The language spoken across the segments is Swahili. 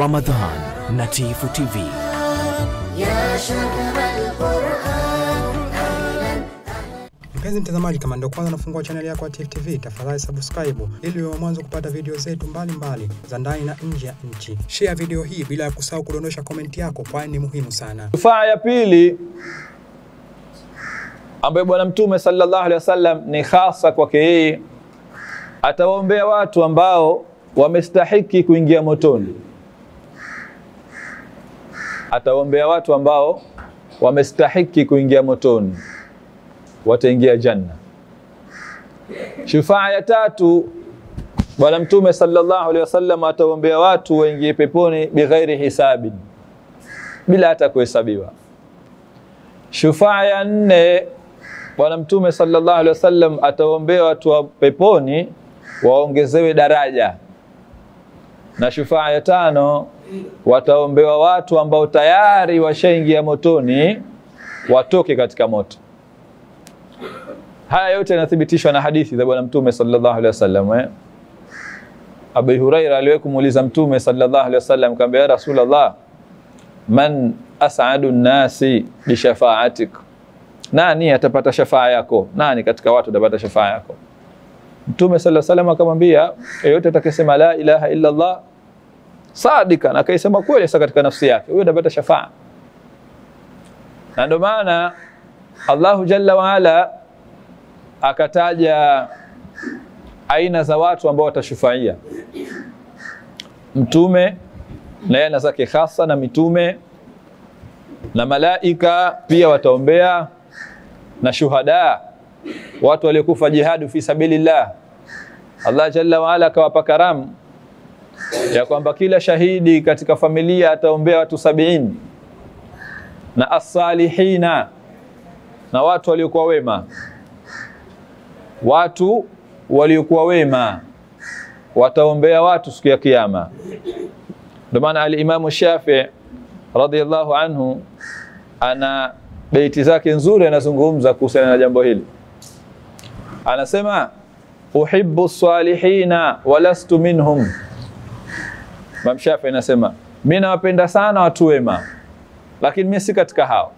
Ramadan na Tifu TV. Mpenzi mtazamaji, kama ndio kwanza nafungua chaneli yako ya Tifu TV, tafadhali subscribe ili uwe mwanzo kupata video zetu mbalimbali za ndani na nje ya nchi. Share video hii bila ya kusahau kudondosha komenti yako, kwani ni muhimu sana. Rufaa ya pili ambayo Bwana Mtume sallallahu alaihi wasallam ni hasa kwake yeye, atawaombea watu ambao wamestahiki kuingia motoni. Atawaombea watu ambao wamestahiki kuingia motoni, wataingia janna. Shufaa ya tatu Bwana Mtume sallallahu alaihi wasallam atawaombea watu waingie peponi bighairi hisabin, bila hata kuhesabiwa. Shufaa ya nne Bwana Mtume sallallahu alaihi wasallam atawaombea watu wa peponi waongezewe daraja, na shufaa ya tano wataombewa watu ambao tayari washaingia motoni watoke katika moto. Haya yote yanathibitishwa na hadithi za Bwana Mtume sallallahu alaihi wasallam eh? Abu Huraira aliwahi kumuuliza Mtume sallallahu alaihi wasallam, kaambia ya Rasulullah, man as'adu nnasi bishafaatik, nani atapata shafaa yako? Nani katika watu atapata shafaa yako? Mtume sallallahu alaihi wasallam akamwambia, yeyote atakayesema la ilaha illa Allah sadikan, akaisema kweli sasa katika nafsi yake, huyo atapata shafaa. Na ndio maana Allahu jalla waala akataja aina za watu ambao watashufaia. Mtume na ana zake hasa na mitume na malaika pia wataombea, na shuhada, watu waliokufa jihadu fi sabilillah. Allah jalla waala akawapa karamu ya kwamba kila shahidi katika familia ataombea watu sabiini na as-salihina na watu waliokuwa wema, watu waliokuwa wema wataombea watu siku ya Kiyama. Ndio maana alimamu Shafi radhiallahu anhu ana beiti zake nzuri, anazungumza kuhusiana na jambo hili. Anasema uhibbu salihina walastu minhum. Imam Shafi anasema mimi nawapenda sana watu wema, lakini mimi si katika hao.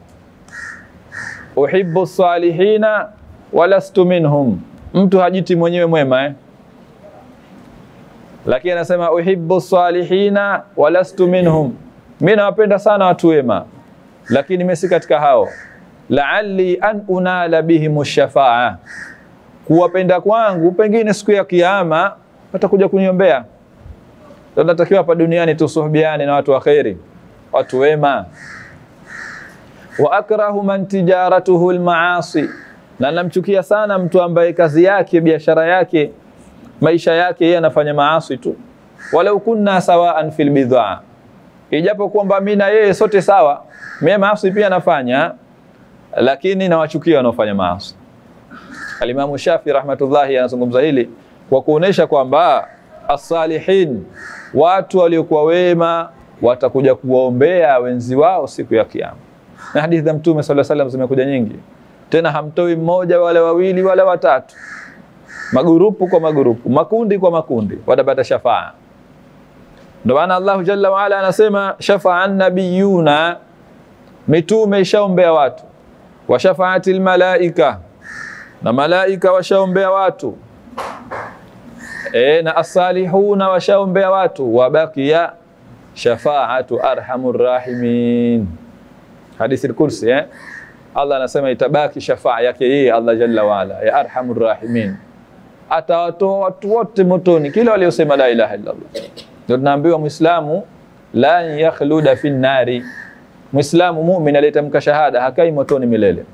Uhibbu salihina walastu minhum, mtu hajiti mwenyewe mwema eh? Lakini anasema uhibbu salihina walastu minhum mi nawapenda sana watu wema, lakini mimi si katika hao. Laalli an unala bihim shafaa, kuwapenda kwangu pengine siku ya Kiyama watakuja kuniombea. Tunatakiwa hapa duniani tusuhubiane na watu wa kheri, watu wema. Wa akrahu man tijaratuhu almaasi, na namchukia sana mtu ambaye kazi yake biashara yake maisha yake yeye anafanya maasi tu. Walau kunna sawaan fil bidhaa ijapo kwamba mimi na yeye sote sawa, mimi maasi pia nafanya, lakini nawachukia wanaofanya maasi. Alimamu Shafi rahmatullahi anazungumza hili kwa kuonesha kwamba asalihin, watu waliokuwa wema watakuja kuwaombea wenzi wao siku ya Kiyama, na hadithi za Mtume sallallahu alaihi wasallam zimekuja nyingi, tena hamtoi mmoja wala wawili wala watatu, magurupu kwa magurupu, makundi kwa makundi, watapata shafaa. Ndio maana Allahu jalla waala anasema shafaa nabiyuna, mitume ishaombea watu, wa shafaati lmalaika, na malaika washaombea watu e, na asalihuna washaombea watu, wabakia shafaatu arhamur rahimin, hadithi al-Kursi eh? Allah anasema itabaki shafaa yake yeye Allah jalla waala ya arhamur rahimin, atawatoa watu wote motoni, kila waliosema la ilaha illa Allah ndio tunaambiwa Muislamu lan yakhluda fi nari, Muislamu mumin aliyetamka shahada hakai motoni milele,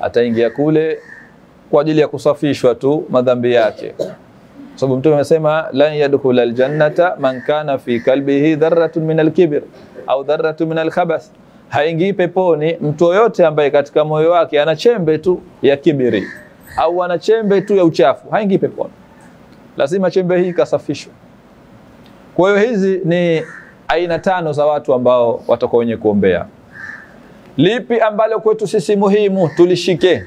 ataingia kule kwa ajili ya kusafishwa tu madhambi yake, sababu Mtume amesema lan yadkhula aljannata man kana fi kalbihi dharratun min alkibr au dharratun min alkhabath, haingii peponi mtu yoyote ambaye katika moyo wake ana chembe tu ya kibiri au ana chembe tu ya uchafu, haingii peponi. Lazima chembe hii ikasafishwe. Kwa hiyo hizi ni aina tano za watu ambao watakuwa wenye kuombea. Lipi ambalo kwetu sisi muhimu tulishike?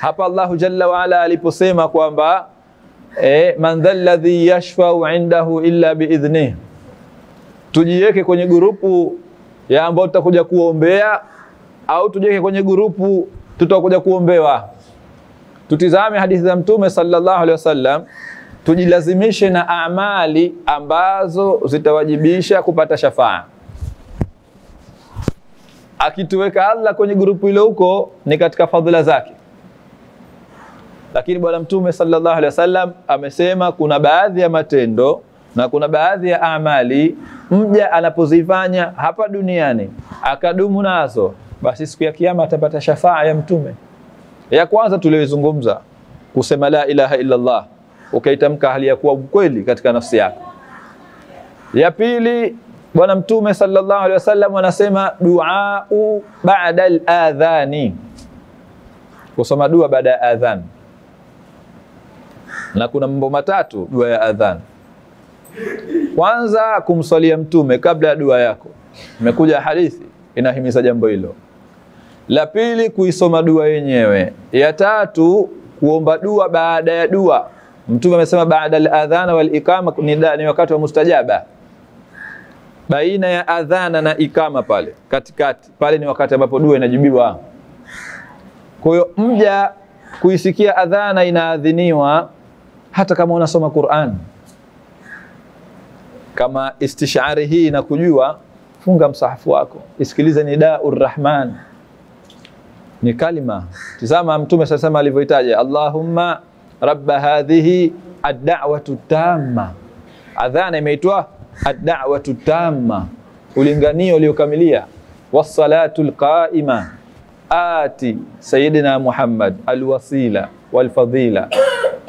Hapa Allahu jalla waala aliposema kwamba e, man dha ladhi yashfau indahu illa biidhnih, tujiweke kwenye grupu ya ambao tutakuja kuombea au tujiweke kwenye grupu tutakuja kuombewa? Tutizame hadithi za Mtume sallallahu alaihi wasallam, tujilazimishe na amali ambazo zitawajibisha kupata shafaa. Akituweka Allah kwenye grupu hilo huko ni katika fadhila zake, lakini Bwana Mtume sallallahu alaihi wasallam amesema kuna baadhi ya matendo na kuna baadhi ya amali mja anapozifanya hapa duniani akadumu nazo, basi siku ya Kiyama atapata shafaa ya Mtume. Ya kwanza tuliyozungumza kusema la ilaha illa Allah, ukaitamka hali ya kuwa ukweli katika nafsi yako. Ya pili Bwana Mtume sallallahu alaihi wasallam anasema duau ba'da al-adhani, kusoma dua baada ya adhan. Na kuna mambo matatu dua ya adhan. Kwanza kumswalia Mtume kabla ya dua yako, imekuja hadithi inahimiza jambo hilo. La pili kuisoma dua yenyewe. Ya tatu kuomba dua baada ya dua. Mtume amesema baada al-adhana wal ikama ni, ni wakati wa mustajaba baina ya adhana na ikama pale katikati pale ni wakati ambapo dua inajibiwa. Kwa hiyo mja kuisikia adhana inaadhiniwa hata kama unasoma Qur'an. Kama istishari hii inakujua, funga msahafu wako, isikilize nidaur rahman, ni kalima. Tizama Mtume sasema alivyoitaja, Allahumma rabba hadhihi ad-da'watu tamma. Adhana imeitwa ad-da'watu tamma, ulinganio uliokamilia, wassalatu alqaima ati sayidina Muhammad alwasila walfadila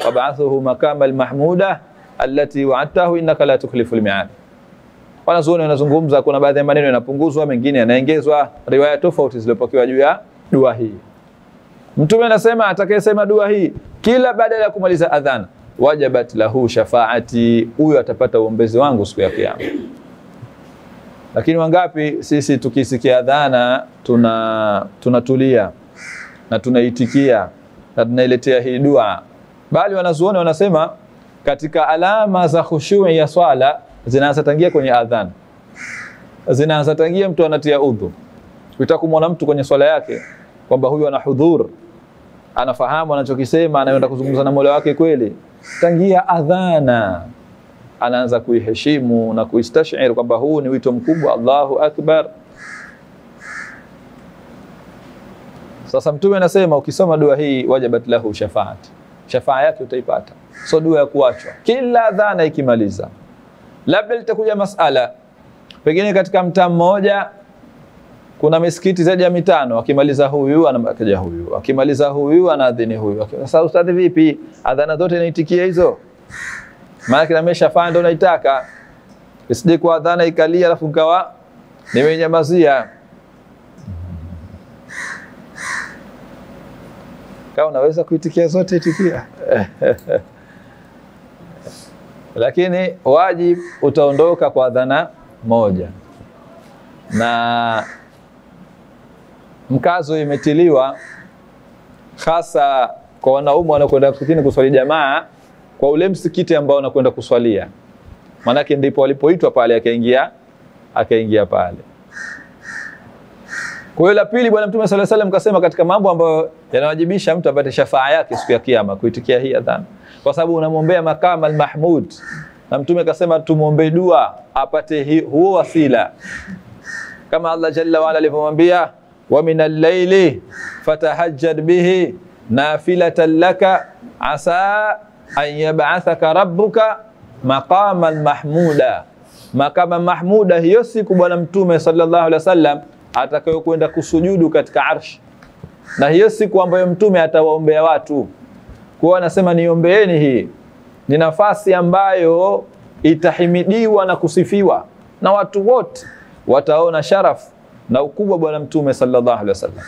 wab'athuhu makama almahmuda allati wa'adtahu innaka la tukhlifu almi'ad. Wanazuoni wanazungumza, kuna baadhi ya maneno yanapunguzwa, mengine yanaongezwa, riwaya tofauti zilizopokewa juu ya dua hii. Mtume anasema atakayesema dua hii kila baada ya kumaliza adhana wajabat lahu shafaati, huyo atapata uombezi wangu siku ya Kiyama. Lakini wangapi sisi tukisikia adhana tuna tunatulia na tunaitikia na tunailetea hii dua, bali wanazuoni wanasema katika alama za khushui ya swala zinaanza tangia kwenye adhan, zinaanza tangia mtu anatia udhu. Utakumwona mtu kwenye swala yake kwamba huyu ana hudhur, anafahamu anachokisema, anaenda kuzungumza na Mola wake kweli tangia adhana anaanza kuiheshimu na kuistashir kwamba huu ni wito mkubwa, Allahu akbar. Sasa Mtume anasema ukisoma dua hii wajabat lahu shafaati, shafaa yake utaipata, so dua ya kuachwa kila dhana ikimaliza. Labda litakuja masala pengine katika mtaa mmoja kuna misikiti zaidi ya mitano, akimaliza huyu anakuja huyu, akimaliza huyu anaadhini huyu. Sasa ustadhi, vipi adhana zote naitikia hizo? Maana kila meshafaa ndio naitaka, isije kwa adhana ikalia alafu nikawa nimenyamazia. Kama unaweza kuitikia zote itikia lakini wajib utaondoka kwa adhana moja. Na mkazo imetiliwa hasa kwa wanaume wanakwenda msikitini kuswali jamaa, kwa ule msikiti ambao wanakwenda kuswalia, maanake ndipo walipoitwa pale, akaingia akaingia pale. Kwa hiyo la pili, Bwana Mtume sallallahu alaihi wasallam kasema katika mambo ambayo yanawajibisha mtu apate shafaa yake siku ya Kiyama, kuitikia hii adhana, kwa sababu unamwombea makama al-mahmud, na Mtume kasema tumwombee dua apate huo wasila, kama Allah jalla waala alivyomwambia wa min al-laili fatahajjad bihi nafilatan laka asa an yab'athaka rabbuka maqaman mahmuda. Maqama mahmuda, hiyo siku Bwana Mtume sallallahu alaihi wasallam atakayokwenda kusujudu katika arshi, na hiyo siku ambayo Mtume atawaombea watu. Kwa anasema niombeeni, hii ni nafasi ambayo itahimidiwa na kusifiwa na watu wote, wataona sharafu na ukubwa bwana mtume sallallahu alaihi wasallam.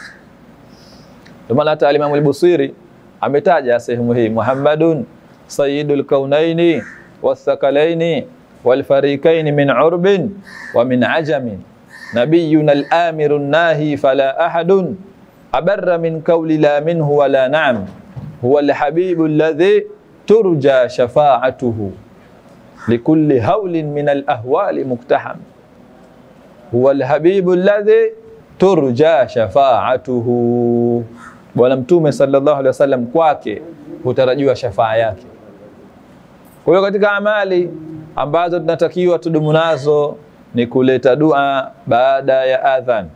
Ndio maana hata al-Busiri ametaja sehemu hii, Muhammadun sayyidul kaunaini wathakalaini walfarikaini min urbin wa min ajamin nabiyuna al-amiru nahi fala ahadun abarra min qawli la minhu wala na'am huwa al-habibu alladhi turja shafa'atuhu likulli hawlin min al-ahwali muktaham huwa alhabibu alladhi turja shafaatuhu, Bwana Mtume sallallahu alaihi wasallam kwake hutarajiwa shafaa yake. Kwa hiyo katika amali ambazo tunatakiwa tudumu nazo ni kuleta dua baada ya adhan.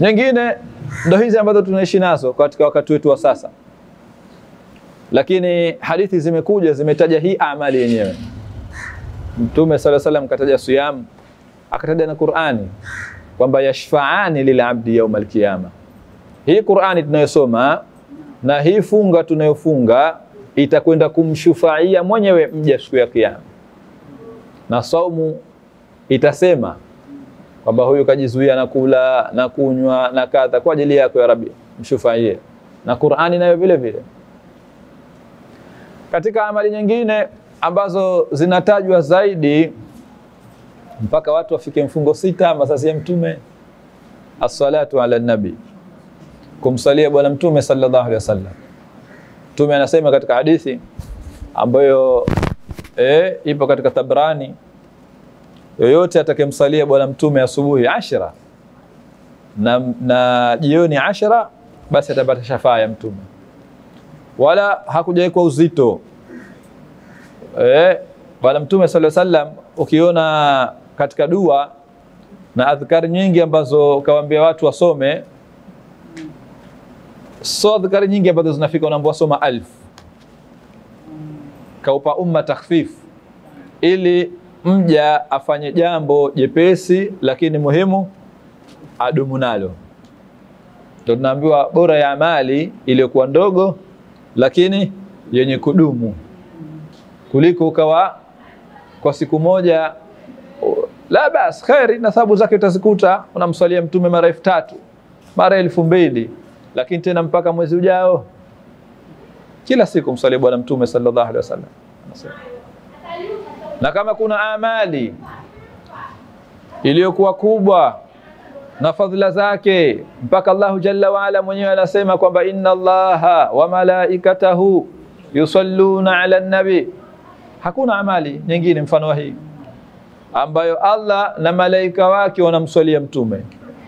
Nyingine ndo hizi ambazo tunaishi nazo katika wakati wetu wa sasa, lakini hadithi zimekuja zimetaja hii amali yenyewe. Mtume sala salam kataja siyam, akataja na Qur'ani kwamba yashfaani lilabdi yauma alqiyama. Hii Qur'ani tunayosoma na hii funga tunayofunga itakwenda kumshufaia mwenyewe mja siku ya Kiyama, na saumu itasema kwamba huyu kajizuia na kula na kunywa na kadha kwa ajili yako ya Rabbi, mshufaie. Na Qur'ani nayo vile vile. Katika amali nyingine ambazo zinatajwa zaidi mpaka watu wafike mfungo sita masasi ya Mtume, as-salatu ala nabi, kumsalia Bwana Mtume sallallahu alaihi wasallam. Mtume anasema katika hadithi ambayo e, ipo katika Tabrani, yoyote atakemsalia Bwana Mtume asubuhi ashra na, na jioni ashra, basi atapata shafaa ya Mtume, wala hakujawekwa uzito. E, Bwana Mtume sallallahu alaihi wasallam ukiona katika dua na adhkari nyingi ambazo kawaambia watu wasome, so adhkari nyingi ambazo zinafika unaambiwa soma alf, kaupa umma takhfif, ili mja afanye jambo jepesi lakini muhimu adumu nalo. ndo tunaambiwa bora ya amali iliyokuwa ndogo lakini yenye kudumu kuliko ukawa kwa siku moja la bas kheri, na sababu zake utazikuta. Unamswalia mtume mara elfu tatu mara elfu mbili lakini tena mpaka mwezi ujao, kila siku mswalie bwana mtume sallallahu alaihi wasallam. Na kama kuna amali iliyokuwa kubwa na fadhila zake mpaka Allahu jalla waala mwenyewe anasema kwamba inna Allaha wa malaikatahu yusalluna ala nabi Hakuna amali nyingine mfano wa hii ambayo Allah na malaika wake wanamswalia mtume,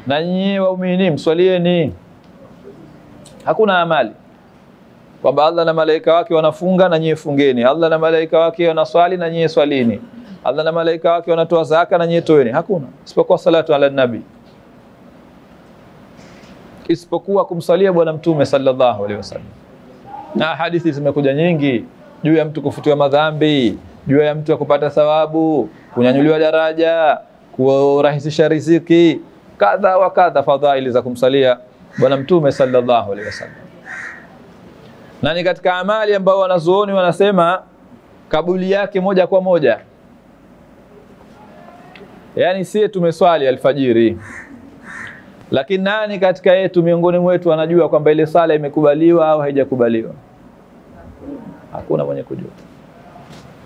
na nyinyi waumini mswalieni. Hakuna amali kwamba Allah na malaika wake wanafunga na nyie fungeni, Allah na malaika wake wanaswali na nyie swalini, Allah na malaika wake wanatoa zaka na nyie toeni. Hakuna. Isipokuwa salatu ala nabi, isipokuwa kumsalia bwana mtume sallallahu alaihi wasallam. Na hadithi zimekuja nyingi. Juu ya mtu kufutiwa madhambi, juu ya mtu ya kupata thawabu, kunyanyuliwa daraja, kurahisisha riziki, kadha wa kadha, fadhaili za kumsalia bwana mtume sallallahu alaihi wasallam. Na ni katika amali ambao wanazuoni wanasema kabuli yake moja kwa moja, yaani sie tumeswali alfajiri, lakini nani katika yetu miongoni mwetu anajua kwamba ile sala imekubaliwa au haijakubaliwa? Hakuna mwenye kujua.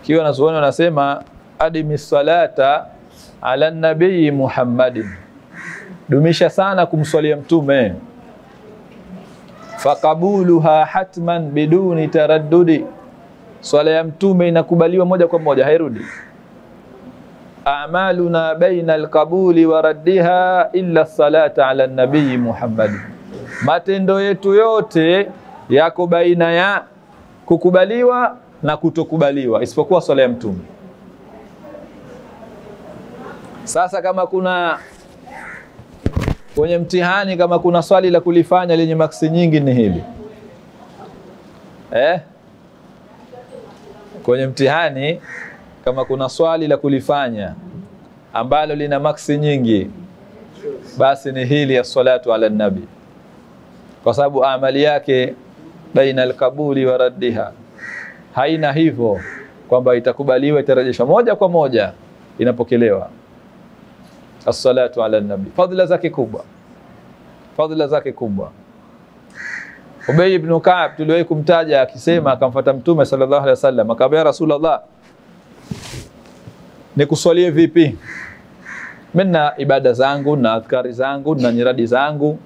Kiwa wanazuoni wanasema adimi salata ala nabii Muhammadin, dumisha sana kumswalia mtume. Fakabuluha hatman biduni taraddudi, swala ya mtume inakubaliwa moja kwa moja, hairudi. Amaluna baina alqabuli wa raddiha illa salata ala nabii Muhammad, matendo yetu yote yako baina ya kukubaliwa na kutokubaliwa isipokuwa swala ya mtume. Sasa kama kuna kwenye mtihani, kama kuna swali la kulifanya lenye maksi nyingi ni hili eh? Kwenye mtihani kama kuna swali la kulifanya ambalo lina maksi nyingi, basi ni hili ya salatu ala nabi, kwa sababu amali yake baina alqabuli wa raddiha, haina hivyo kwamba itakubaliwa itarejeshwa moja kwa moja, inapokelewa. Assalatu ala nabi, fadhila zake kubwa, fadhila zake kubwa. Ubay ibn Ka'b tuliwahi kumtaja akisema, akamfuata Mtume sallallahu alaihi wasallam, akamwambia Rasulullah, nikuswalie vipi? Mimi na ibada zangu na adhkari zangu na nyiradi zangu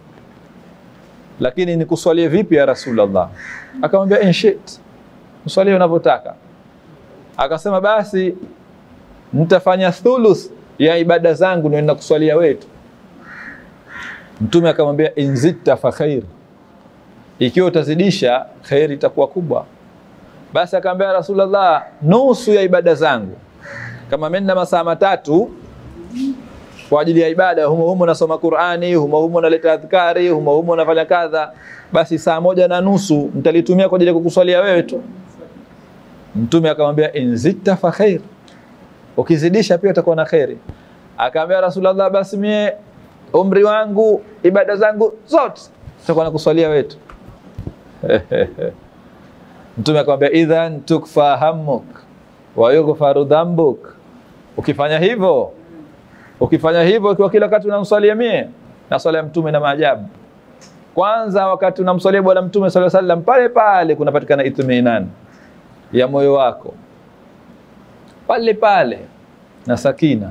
lakini nikuswalie vipi ya Rasulullah? Akamwambia in shit, mswalie unavyotaka. Akasema basi nitafanya thuluth ya ibada zangu ndio ninakuswalia wetu. tu. Mtume akamwambia inzita fa khair, ikiwa utazidisha khairi itakuwa kubwa. Basi akamwambia Rasulullah, nusu ya ibada zangu, kama nina masaa matatu kwa ajili ya ibada, humo humo nasoma Qur'ani, humo humo naleta adhkari, humo humo nafanya kadha, basi saa moja na nusu nitalitumia kwa ajili ya kukuswalia wewe tu. Mtume akamwambia inzita fa khair, ukizidisha pia utakuwa na kheri. Akaambia Rasulullah, basi mie umri wangu ibada zangu zote tutakuwa na kuswalia wetu Mtume akamwambia idhan tukfa hammuk wa yughfaru dhambuk, ukifanya hivyo ukifanya hivyo, ukiwa kila wakati unamswalia mie na swala ya mtume na maajabu. Kwanza wakati unamswalia bwana mtume sallallahu alaihi wasallam, pale pale kunapatikana itminan ya moyo wako pale pale na sakina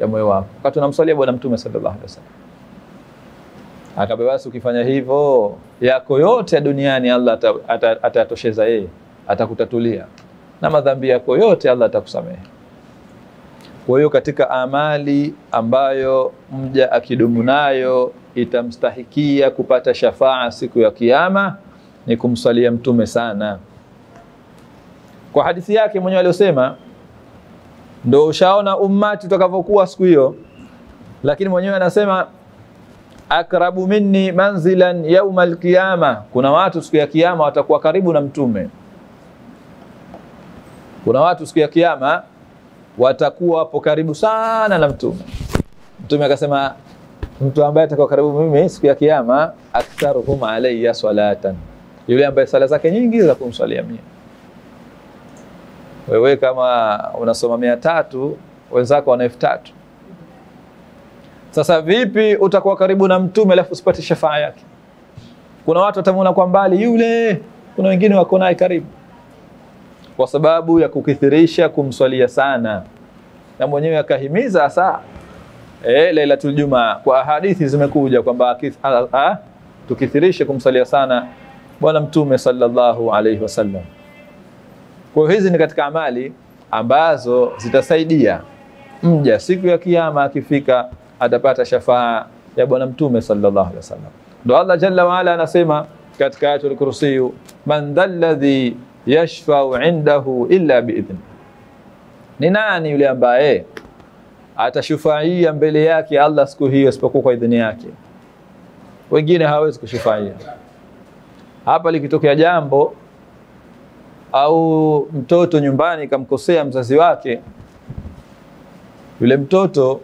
ya moyo wako wakati unamswalia bwana mtume sallallahu alaihi wasallam. Akaambia basi ukifanya hivyo yako yote ya duniani Allah atatosheza ata, yeye atakutatulia na madhambi yako yote Allah atakusamehe. Kwa hiyo katika amali ambayo mja akidumu nayo itamstahikia kupata shafaa siku ya Kiyama ni kumswalia mtume sana. Kwa hadithi yake mwenyewe aliyosema, ndo ushaona ummati utakavyokuwa siku hiyo, lakini mwenyewe anasema akrabu minni manzilan yauma alqiyama, kuna watu siku ya Kiyama watakuwa karibu na mtume. Kuna watu siku ya Kiyama watakuwa wapo karibu sana na mtume. Mtume akasema mtu ambaye atakuwa karibu mimi siku ya Kiyama, aktharuhum alayya salatan, yule ambaye sala zake nyingi za kumswalia mimi. Wewe kama unasoma mia tatu wenzako wana elfu tatu sasa vipi utakuwa karibu na mtume alafu usipate shafaa yake? Kuna watu watamuona kwa mbali yule, kuna wengine wako naye karibu, kwa sababu ya kukithirisha kumswalia sana, na mwenyewe akahimiza hasa e, Lailatul Jumaa kwa hadithi zimekuja kwamba tukithirishe kumswalia sana bwana mtume sallallahu alaihi wasallam. Kwa hiyo hizi ni katika amali ambazo zitasaidia mja siku ya Kiyama akifika atapata shafaa ya bwana mtume sallallahu alaihi wasallam. Ndo Allah jalla waala anasema katika ayatul kursi, man dhalladhi yashfau indahu illa biidhni, ni nani yule ambaye atashufaia mbele yake Allah siku hiyo isipokuwa kwa idhini yake? Wengine hawawezi kushufaia. Hapa likitokea jambo au mtoto nyumbani kamkosea mzazi wake, yule mtoto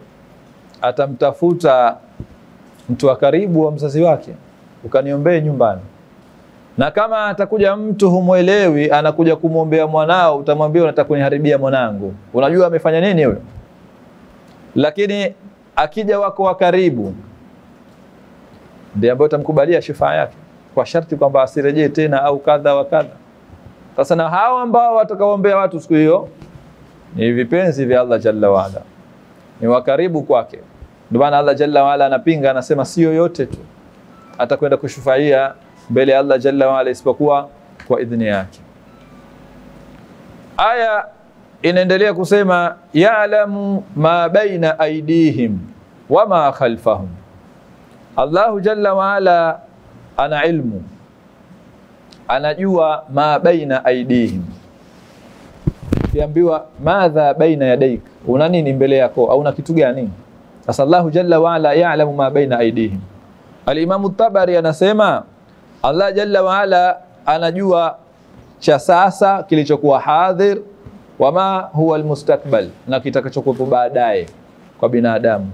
atamtafuta mtu wa karibu wa mzazi wake, ukaniombee nyumbani. Na kama atakuja mtu humwelewi, anakuja kumwombea mwanao, utamwambia unataka kuniharibia mwanangu. Unajua amefanya nini huyo? Lakini akija wako wa karibu, ndiye ambaye utamkubalia shifaa yake kwa sharti kwamba asirejee tena au kadha wa kadha. Sasa na hao ambao watakaoombea watu siku hiyo ni vipenzi vya Allah jalla waala, ni wakaribu kwake. Ndio maana Allah jalla waala anapinga, anasema sio yote tu atakwenda kushufaia mbele ya Allah jalla waala isipokuwa kwa idhini yake. Aya inaendelea kusema ya'lamu ma baina aidihim wa ma khalfahum. Allahu jalla waala ana ilmu, anajua ma baina aidihim. Ukiambiwa madha baina yadaik, una nini mbele yako au una kitu gani? Sasa Allahu jalla waala ya'lamu ma baina aidihim. Alimamu Tabari anasema Allah jalla waala anajua cha sasa kilichokuwa hadhir, wama huwa almustakbal, na kitakachokuwepo baadaye kwa binadamu,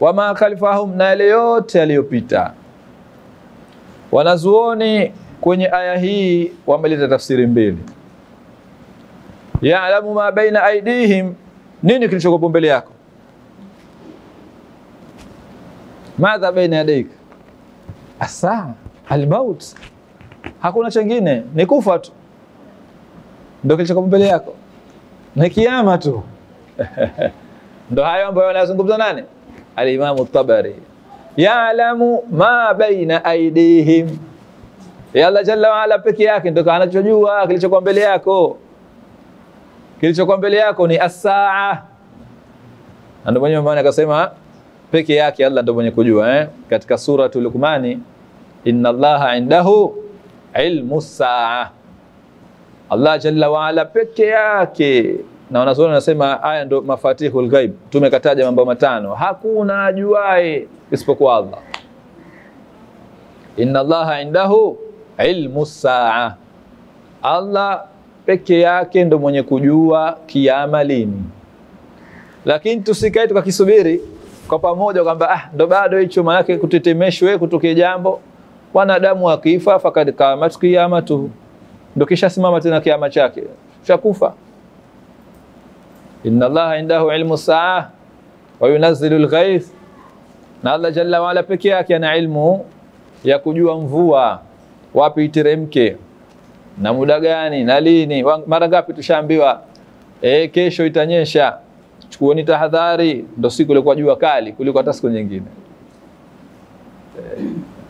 wama khalfahum, na yale yote yaliyopita. Wanazuoni kwenye aya hii wameleta tafsiri mbili. Yaalamu ma baina aidihim, nini kilichokuwepo mbele yako? Madha baina yadaik, asa almaut, hakuna chengine, ni kufa tu, ndio kilichokuwepo mbele yako, ni kiama tu. Ndo hayo ambayo wanazungumza nani? Alimamu Tabari, yaalamu ma baina aidihim ya Allah jalla waala peke yake ndio anachojua kilichokuwa mbele yako. Kilichokuwa mbele yako ni asaa, ndio mwenyewe maana akasema peke yake Allah ndio mwenye kujua eh? katika suratu Luqmani inna Allaha indahu ilmu saa Allah jalla waala peke yake na wanazuoni wanasema haya ndo mafatihul ghaib. Tumekataja mambo matano, hakuna ajuae isipokuwa Allah. Inna Allaha indahu ilmu saa, Allah peke yake ndo mwenye kujua kiama lini. Lakini tusikae tukakisubiri kwa pamoja kwamba ah, ndo bado hicho, maanake kutetemeshwe kutokea jambo. Wanadamu akifa fakad kamat kiyamatu, ndo kisha simama tena kiama chake, chakufa. inna allaha indahu ilmu saa wa yunazzilu lghaith, na Allah jalla waala peke yake ana ilmu ya kujua mvua wapi iteremke na muda gani na lini. Mara ngapi tushaambiwa e, kesho itanyesha, chukueni tahadhari. Ndo siku ilikuwa jua kali kuliko hata siku nyingine